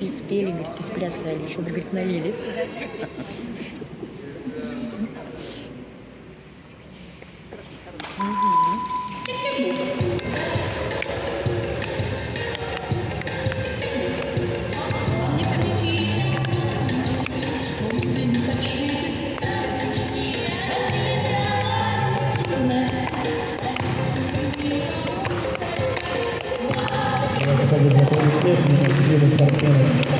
Испели, говорит, и сплясали, чтобы, говорит, налили. показывает на поле свет, но не спортсменов.